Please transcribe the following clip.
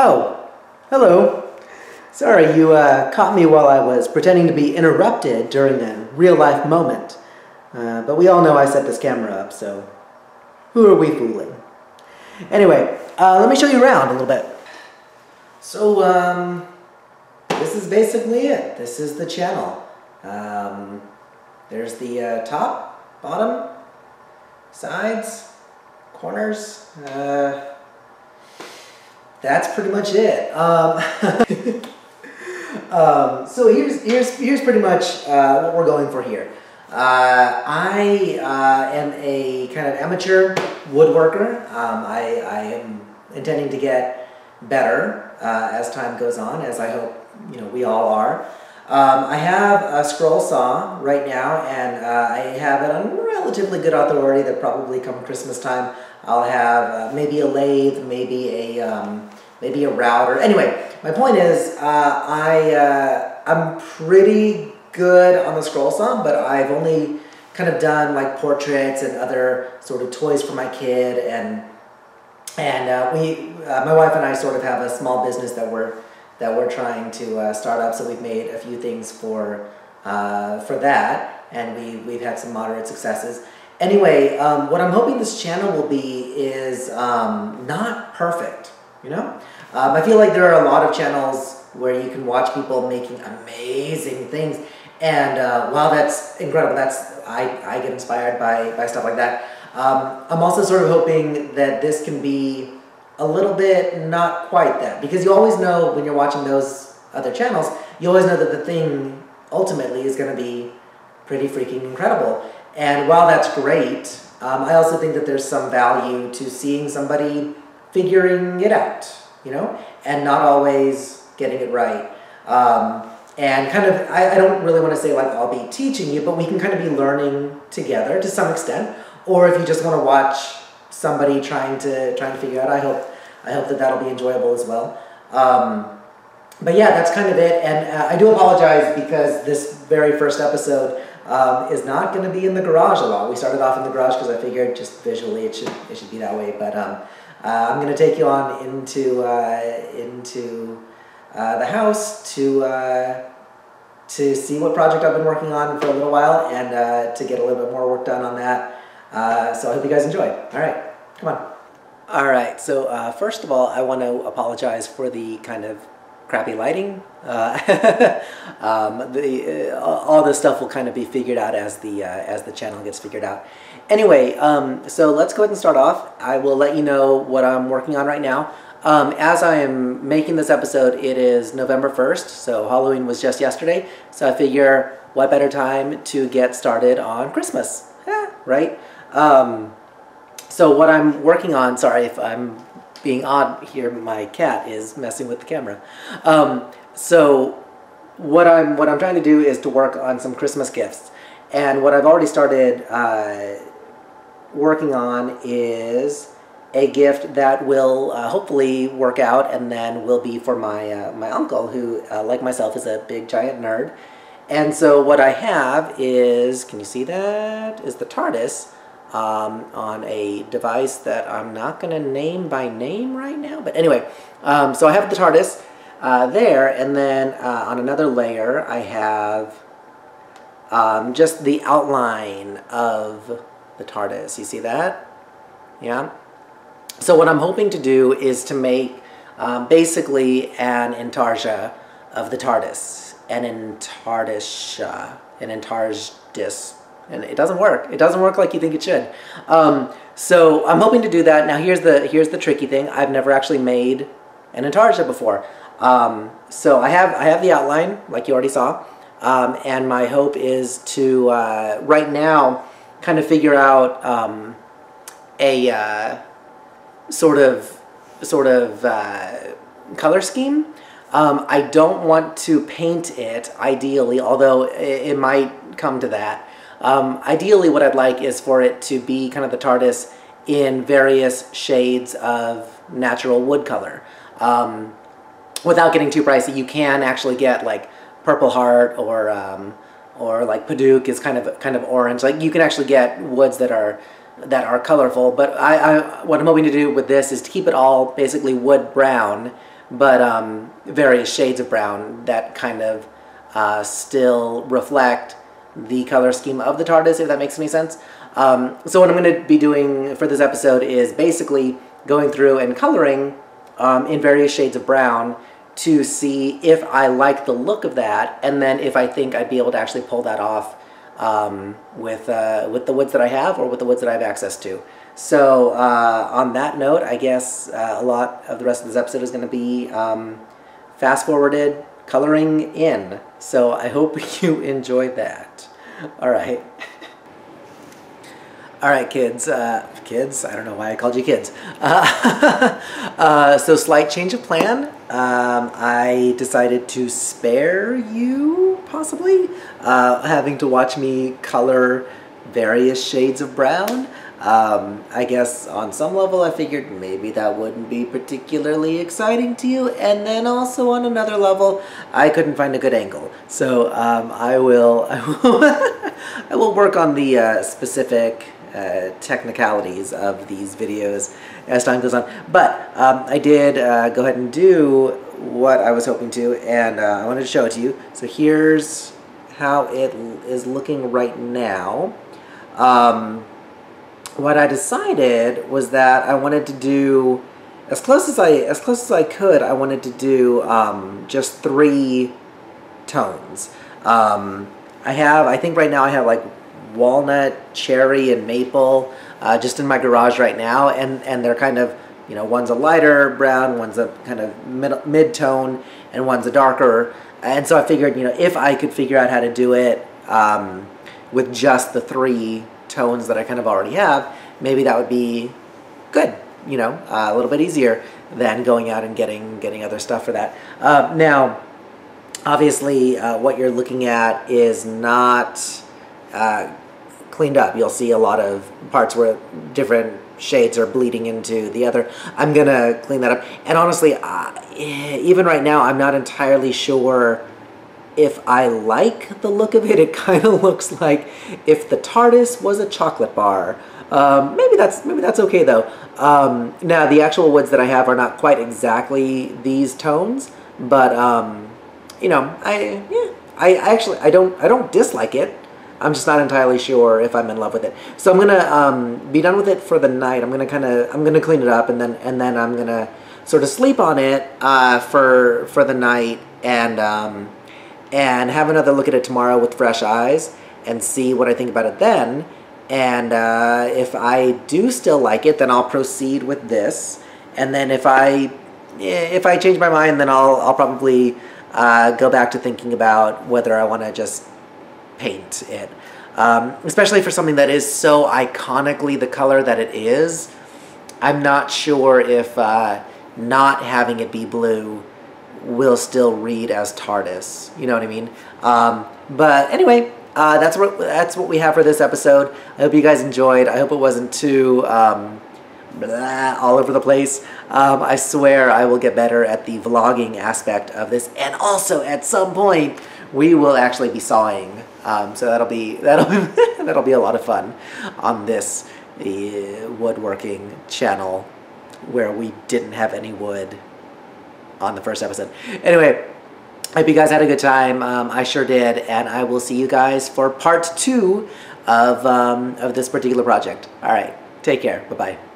Oh, hello. Sorry, you uh, caught me while I was pretending to be interrupted during a real life moment. Uh, but we all know I set this camera up, so who are we fooling? Anyway, uh, let me show you around a little bit. So, um, this is basically it. This is the channel. Um, there's the uh, top, bottom, sides, corners. Uh, that's pretty much it. Um, um, so here's, here's, here's pretty much uh, what we're going for here. Uh, I uh, am a kind of amateur woodworker. Um, I, I am intending to get better uh, as time goes on, as I hope you know we all are. Um, I have a scroll saw right now, and uh, I have it on relatively good authority that probably come Christmas time I'll have uh, maybe a lathe, maybe a um, maybe a router. Anyway, my point is uh, I uh, I'm pretty good on the scroll saw, but I've only kind of done like portraits and other sort of toys for my kid and and uh, we uh, my wife and I sort of have a small business that we're that we're trying to uh, start up. So we've made a few things for uh, for that, and we we've had some moderate successes. Anyway, um, what I'm hoping this channel will be is um, not perfect. You know, um, I feel like there are a lot of channels where you can watch people making amazing things, and uh, while that's incredible, that's I, I get inspired by by stuff like that. Um, I'm also sort of hoping that this can be a little bit not quite that because you always know when you're watching those other channels, you always know that the thing ultimately is going to be pretty freaking incredible. And while that's great, um, I also think that there's some value to seeing somebody figuring it out, you know, and not always getting it right. Um, and kind of, I, I don't really want to say like I'll be teaching you, but we can kind of be learning together to some extent. Or if you just want to watch somebody trying to trying to figure out. I hope I hope that that'll be enjoyable as well. Um, but yeah, that's kind of it. And uh, I do apologize because this very first episode um, is not going to be in the garage a lot. We started off in the garage because I figured just visually it should it should be that way. But um, uh, I'm going to take you on into uh, into uh, the house to uh, to see what project I've been working on for a little while and uh, to get a little bit more work done on that. So I hope you guys enjoy. All right. Come on. All right, so uh, first of all, I want to apologize for the kind of crappy lighting. Uh, um, the, uh, all this stuff will kind of be figured out as the, uh, as the channel gets figured out. Anyway, um, so let's go ahead and start off. I will let you know what I'm working on right now. Um, as I am making this episode, it is November 1st, so Halloween was just yesterday. So I figure, what better time to get started on Christmas, yeah, right? Um, so what I'm working on, sorry if I'm being odd here, my cat is messing with the camera. Um, so what I'm what I'm trying to do is to work on some Christmas gifts, and what I've already started uh, working on is a gift that will uh, hopefully work out, and then will be for my uh, my uncle, who uh, like myself is a big giant nerd. And so what I have is, can you see that? Is the TARDIS um, on a device that I'm not going to name by name right now. But anyway, um, so I have the TARDIS uh, there, and then uh, on another layer I have um, just the outline of the TARDIS. You see that? Yeah? So what I'm hoping to do is to make um, basically an intarsia of the TARDIS. An intarsia. An intarsia and it doesn't work. It doesn't work like you think it should. Um, so I'm hoping to do that. Now here's the here's the tricky thing. I've never actually made an intarsia before. Um, so I have I have the outline like you already saw, um, and my hope is to uh, right now kind of figure out um, a uh, sort of sort of uh, color scheme. Um, I don't want to paint it ideally, although it, it might come to that. Um, ideally, what I'd like is for it to be kind of the TARDIS in various shades of natural wood color. Um, without getting too pricey, you can actually get like Purple Heart or um, or like Padauk is kind of kind of orange. Like you can actually get woods that are that are colorful. But I, I what I'm hoping to do with this is to keep it all basically wood brown, but um, various shades of brown that kind of uh, still reflect the color scheme of the TARDIS, if that makes any sense. Um, so what I'm going to be doing for this episode is basically going through and coloring um, in various shades of brown to see if I like the look of that, and then if I think I'd be able to actually pull that off um, with, uh, with the woods that I have or with the woods that I have access to. So uh, on that note, I guess uh, a lot of the rest of this episode is going to be um, fast-forwarded coloring in. So I hope you enjoy that. All right. All right, kids. Uh, kids, I don't know why I called you kids. Uh, uh, so slight change of plan. Um, I decided to spare you, possibly, uh, having to watch me color various shades of brown. Um, I guess on some level I figured maybe that wouldn't be particularly exciting to you, and then also on another level I couldn't find a good angle. So um, I will I will, I will work on the uh, specific uh, technicalities of these videos as time goes on. But um, I did uh, go ahead and do what I was hoping to, and uh, I wanted to show it to you. So here's how it is looking right now. Um, what I decided was that I wanted to do as close as I as close as I could. I wanted to do um, just three tones. Um, I have I think right now I have like walnut, cherry, and maple uh, just in my garage right now, and and they're kind of you know one's a lighter brown, one's a kind of mid tone, and one's a darker. And so I figured you know if I could figure out how to do it um, with just the three tones that I kind of already have, maybe that would be good, you know, uh, a little bit easier than going out and getting getting other stuff for that. Uh, now, obviously, uh, what you're looking at is not uh, cleaned up. You'll see a lot of parts where different shades are bleeding into the other. I'm gonna clean that up. And honestly, uh, even right now, I'm not entirely sure if I like the look of it, it kind of looks like if the TARDIS was a chocolate bar. Um, maybe that's maybe that's okay though. Um, now the actual woods that I have are not quite exactly these tones, but um, you know, I yeah, I, actually I don't I don't dislike it. I'm just not entirely sure if I'm in love with it. So I'm gonna um, be done with it for the night. I'm gonna kind of I'm gonna clean it up and then and then I'm gonna sort of sleep on it uh, for for the night and um, and have another look at it tomorrow with fresh eyes and see what I think about it then. And uh, if I do still like it, then I'll proceed with this. And then if I if I change my mind, then I'll I'll probably uh, go back to thinking about whether I want to just paint it. Um, especially for something that is so iconically the color that it is. I'm not sure if uh, not having it be blue will still read as TARDIS. You know what I mean? Um, but anyway, uh, that's what that's what we have for this episode. I hope you guys enjoyed. I hope it wasn't too um, blah, all over the place. Um, I swear I will get better at the vlogging aspect of this, and also at some point we will actually be sawing. Um, so that'll be that'll that'll be a lot of fun on this uh, woodworking channel where we didn't have any wood on the first episode. Anyway, I hope you guys had a good time. Um, I sure did, and I will see you guys for part two of, um, of this particular project. All right, take care. Bye-bye.